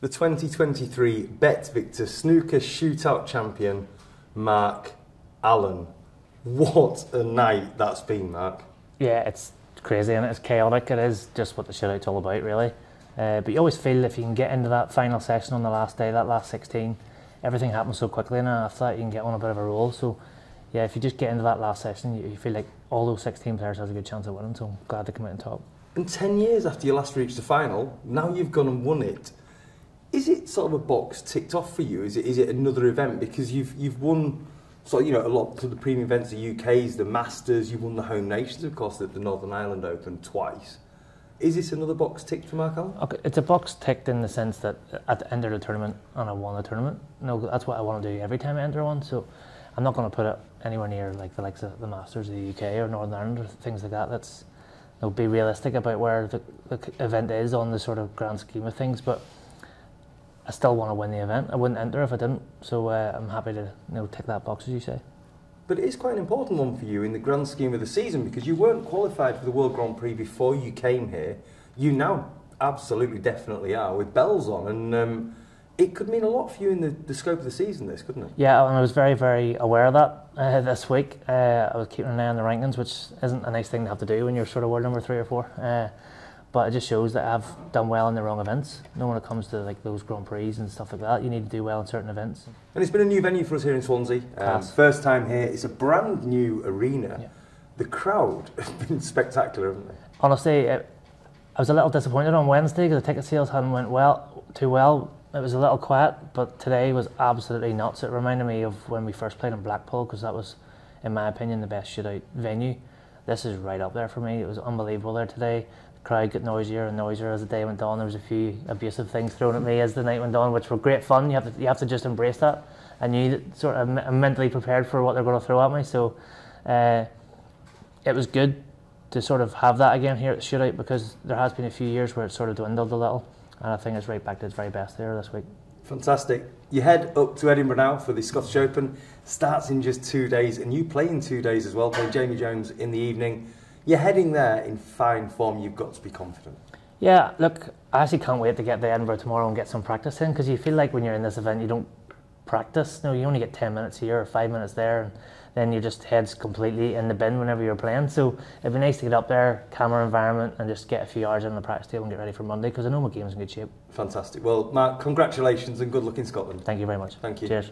the 2023 BetVictor Snooker Shootout Champion, Mark Allen. What a night that's been, Mark. Yeah, it's crazy and it's chaotic. It is just what the shootout's all about, really. Uh, but you always feel if you can get into that final session on the last day, that last 16, everything happens so quickly, and after that, you can get on a bit of a roll. So, yeah, if you just get into that last session, you, you feel like all those 16 players has a good chance of winning. So, I'm glad to come out on top. And 10 years after you last reached the final, now you've gone and won it. Is it sort of a box ticked off for you? Is it, is it another event? Because you've, you've won so you know a lot of the premium events, the UK's, the Masters. You won the Home Nations, of course, at the Northern Ireland Open twice. Is this another box ticked for Mark Allen? Okay, it's a box ticked in the sense that at the end of the tournament, and I won the tournament. No, that's what I want to do every time I enter one. So I'm not going to put it anywhere near like the likes of the Masters of the UK or Northern Ireland or things like that. That's you know, be realistic about where the, the event is on the sort of grand scheme of things. But I still want to win the event. I wouldn't enter if I didn't. So uh, I'm happy to you know tick that box as you say. But it is quite an important one for you in the grand scheme of the season because you weren't qualified for the World Grand Prix before you came here. You now absolutely definitely are with bells on, and um, it could mean a lot for you in the, the scope of the season. This couldn't it? Yeah, and I was very very aware of that uh, this week. Uh, I was keeping an eye on the rankings, which isn't a nice thing to have to do when you're sort of world number three or four. Uh, but it just shows that I've done well in the wrong events. No, when it comes to like those Grand Prix and stuff like that, you need to do well in certain events. And it's been a new venue for us here in Swansea. Um, first time here. It's a brand new arena. Yeah. The crowd have been spectacular, haven't they? Honestly, it, I was a little disappointed on Wednesday because the ticket sales hadn't went well too well. It was a little quiet, but today was absolutely nuts. It reminded me of when we first played in Blackpool because that was, in my opinion, the best shootout venue. This is right up there for me. It was unbelievable there today crowd got noisier and noisier as the day went on. There was a few abusive things thrown at me as the night went on, which were great fun. You have to you have to just embrace that. I knew sort of I'm mentally prepared for what they're going to throw at me. So uh, it was good to sort of have that again here at the shootout because there has been a few years where it sort of dwindled a little, and I think it's right back to its very best there this week. Fantastic. You head up to Edinburgh now for the Scottish Open. Starts in just two days, and you play in two days as well. Play Jamie Jones in the evening you're heading there in fine form. You've got to be confident. Yeah, look, I actually can't wait to get to Edinburgh tomorrow and get some practice in because you feel like when you're in this event, you don't practice. No, you only get 10 minutes here or five minutes there, and then your just head's completely in the bin whenever you're playing. So it'd be nice to get up there, camera environment, and just get a few hours in the practice table and get ready for Monday because I know my game's in good shape. Fantastic. Well, Mark, congratulations and good luck in Scotland. Thank you very much. Thank you. Cheers.